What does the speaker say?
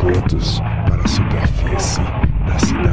esgotos para a superfície da cidade.